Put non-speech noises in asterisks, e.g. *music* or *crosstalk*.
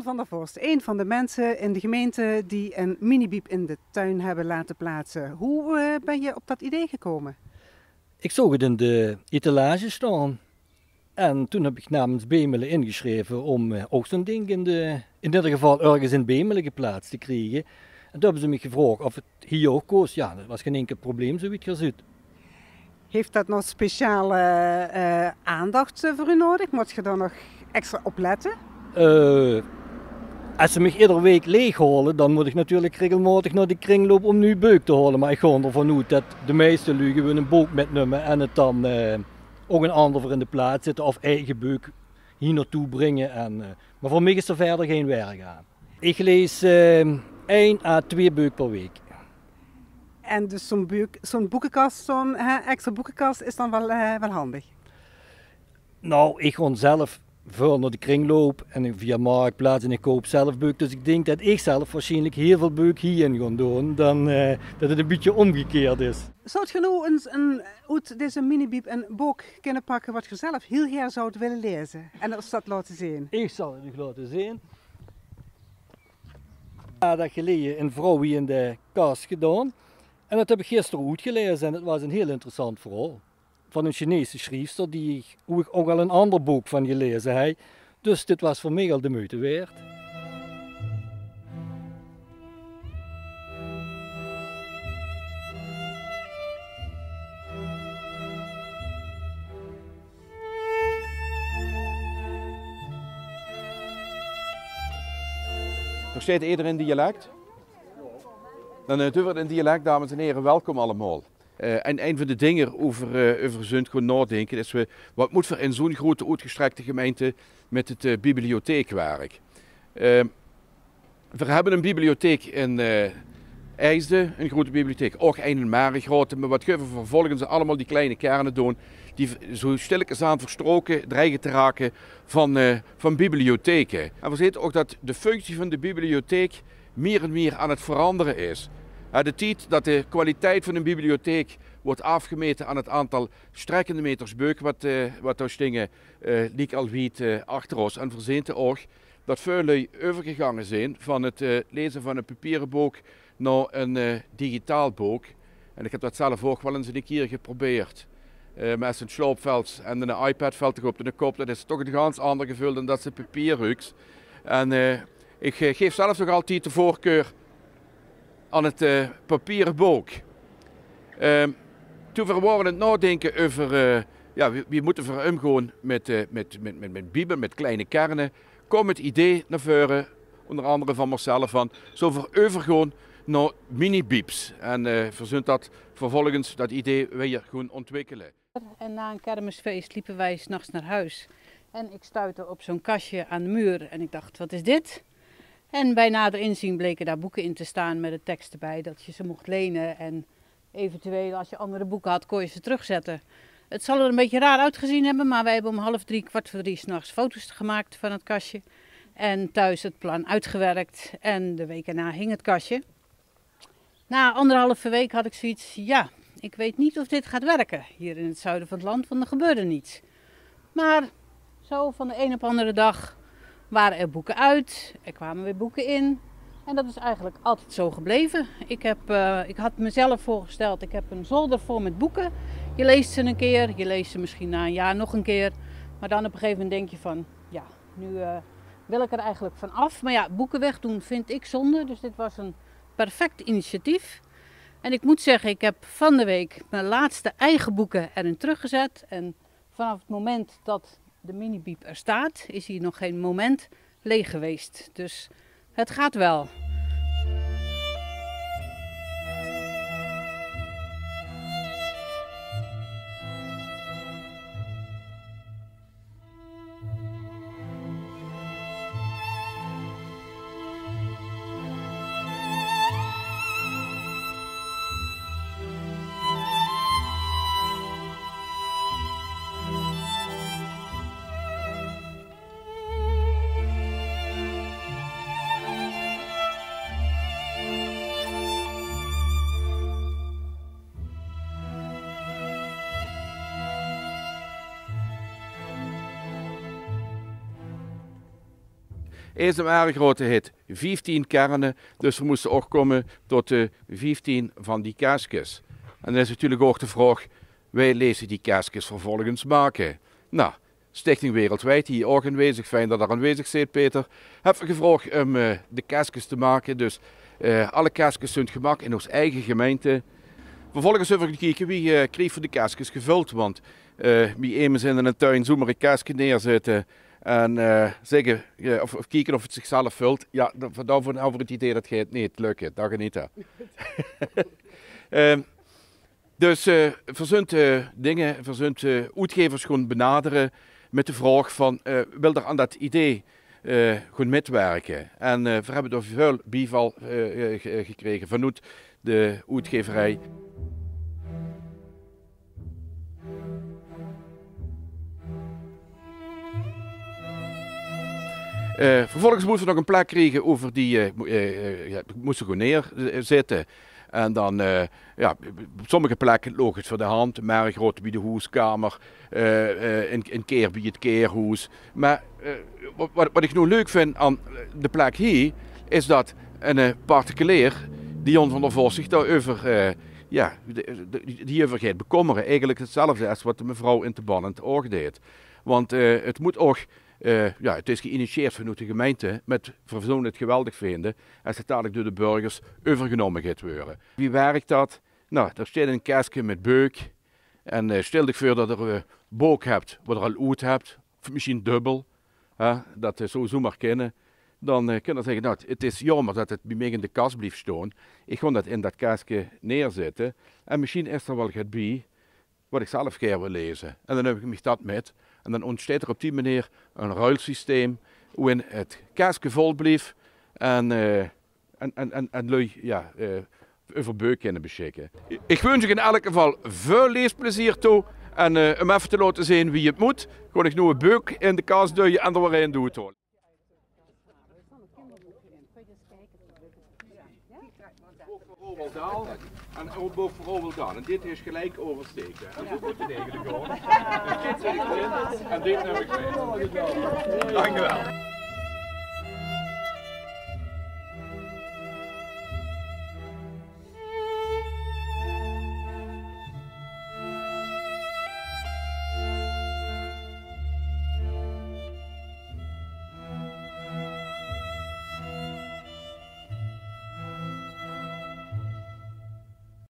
Van der Vorst, een van de mensen in de gemeente die een minibiep in de tuin hebben laten plaatsen. Hoe eh, ben je op dat idee gekomen? Ik zag het in de etalage staan. En toen heb ik namens Bemelen ingeschreven om eh, ook zo'n ding in, de, in dit geval ergens in Bemelen geplaatst te krijgen. En toen hebben ze me gevraagd of het hier ook kost. Ja, dat was geen enkel probleem, zoiets gezien. Heeft dat nog speciale uh, aandacht voor u nodig? Moet je daar nog extra op letten? Uh, als ze me iedere week leeghalen, dan moet ik natuurlijk regelmatig naar de kringloop om nu beuk te halen. Maar ik ga ervan uit dat de meeste lui gewoon een boek metnemen en het dan uh, ook een ander voor in de plaats zetten of eigen beuk hier naartoe brengen. En, uh, maar voor mij is er verder geen werk aan. Ik lees 1 à 2 beuk per week. En dus zo'n zo boekenkast, zo'n extra boekenkast is dan wel, wel handig? Nou, ik gewoon zelf veel naar de kringloop en via Marktplaats en ik koop zelf beuk. Dus ik denk dat ik zelf waarschijnlijk heel veel beuk hierin ga doen dan uh, dat het een beetje omgekeerd is. Zou je nou eens een, uit deze minibiep een boek kunnen pakken wat je zelf heel graag zou willen lezen en ons dat laten zien? Ik zal het u laten zien. Ja, dat geleden een vrouw hier in de kast gedaan. En dat heb ik gisteren uitgelezen en het was een heel interessant verhaal van een Chinese schrijfster die ik ook al een ander boek van gelezen heb. Dus dit was voor mij al de moeite waard. Verstaat iedereen in dialect? Dan we het in dialect, dames en heren. Welkom allemaal. Uh, en een van de dingen over, uh, over nadenken is we, wat moet er in zo'n grote uitgestrekte gemeente met het uh, bibliotheekwerk. we hebben een bibliotheek in IJsden, een grote bibliotheek, ook een in Marigrote, maar wat geven vervolgens allemaal die kleine kernen doen die zo stilletjes aan verstroken dreigen te raken van, van bibliotheken. En we zien ook dat de functie van de bibliotheek meer en meer aan het veranderen is. De tijd dat de kwaliteit van een bibliotheek wordt afgemeten aan het aantal strekkende meters beuk wat, uh, wat daar stingen, uh, liek al wiet uh, achter ons. En verzente ook dat veel overgegangen zijn van het lezen van een papieren boek naar een digitaal boek. En ik heb dat zelf ook wel eens een keer geprobeerd. met een sloopveld en een iPad-veld op de kop, dat is toch een ganz ander gevoel dan dat ze papier ruikt. En ik geef zelf nog altijd de voorkeur aan het uh, papieren boek. Uh, toen we waren het nadenken over, uh, ja, wie moeten we omgaan met, uh, met, met, met, met Bibel, met kleine kernen, kwam het idee naar voren, onder andere van mezelf, van zo we overgaan naar mini-bieps. En uh, verzint dat vervolgens dat idee weer gewoon ontwikkelen. En na een kermisfeest liepen wij s'nachts naar huis. En ik stuitte op zo'n kastje aan de muur en ik dacht, wat is dit? En bij nader inzien bleken daar boeken in te staan met de tekst erbij dat je ze mocht lenen. En eventueel als je andere boeken had, kon je ze terugzetten. Het zal er een beetje raar uitgezien hebben, maar wij hebben om half drie, kwart voor drie s'nachts foto's gemaakt van het kastje. En thuis het plan uitgewerkt en de week erna hing het kastje. Na anderhalve week had ik zoiets, ja, ik weet niet of dit gaat werken hier in het zuiden van het land, want er gebeurde niets. Maar zo van de een op andere dag waren er boeken uit, er kwamen weer boeken in. En dat is eigenlijk altijd zo gebleven. Ik, heb, uh, ik had mezelf voorgesteld, ik heb een zolder vol met boeken. Je leest ze een keer, je leest ze misschien na een jaar nog een keer. Maar dan op een gegeven moment denk je van, ja, nu uh, wil ik er eigenlijk van af. Maar ja, boeken wegdoen vind ik zonde, dus dit was een perfect initiatief. En ik moet zeggen, ik heb van de week mijn laatste eigen boeken erin teruggezet. En vanaf het moment dat de minibiep er staat, is hier nog geen moment leeg geweest. Dus het gaat wel. Is een erg grote hit. 15 kernen, dus we moesten ook komen tot de 15 van die kastjes. En dan is natuurlijk ook de vraag, wij lezen die kastjes vervolgens maken. Nou, Stichting Wereldwijd, die ook aanwezig, fijn dat er aanwezig zit Peter, heb gevraagd om uh, de kastjes te maken. Dus uh, alle kastjes zijn gemaakt in onze eigen gemeente. Vervolgens hebben we gekeken wie uh, voor de kastjes gevuld, want wie eenmaal in een tuin zomaar een kastje neerzetten en zeggen, of, of, kijken of het zichzelf vult, ja, daarvoor we het idee dat het niet lukt, dat gaat niet. *laughs* Ehm, dus uh, verzund uh, dingen, verzund uh, uitgevers gewoon benaderen met de vraag van, wil er aan dat idee gewoon metwerken? En we hebben er veel bijval gekregen vanuit de uitgeverij. Vervolgens moesten we nog een plek krijgen over die, ja, moesten gewoon neerzitten. En dan, uh, ja, op sommige plekken logisch voor de hand, maar groot bij de hoeskamer, uh, uh, een, keer bij het keerhoes. Maar wat, wat, ik nu leuk vind aan de plek hier, is dat een particulier, Dion van der Vos, zich daarover, ja, die over gaat bekommeren. Eigenlijk hetzelfde als wat de mevrouw in de Bannend ook deed. Want het moet ook uh, ja, het is geïnitieerd vanuit de gemeente met verzoen het geweldig vinden als het dadelijk door de burgers overgenomen gaat worden. Wie werkt dat? Nou, er staat een kastje met beuk. En uh, stel je voor dat er uh, boek hebt, wat er al uit hebt, of misschien dubbel, uh, dat zo zomaar kennen. Dan uh, kun je zeggen, nou, het is jammer dat het bij mij in de kast blijft staan. Ik ga dat in dat kastje neerzetten. En misschien is er wel het bij wat ik zelf keer wil lezen. En dan heb ik me dat met. En dan ontstaat er op die manier een ruilsysteem waarin het kastje vol blijft en, uh, en, en, en, en lui ja, uh, over beuk kunnen beschikken. Ik wens je in elk geval veel leesplezier toe. En uh, om even te laten zien wie het moet, gewoon ik nu een beuk in de kast duwen en er weer in doen. Roveldaal en boven Roveldaal. En dit is gelijk oversteken. En zo moet het eigenlijk gewoon. Dus dit zit ik en dit heb ik mee. Dankjewel.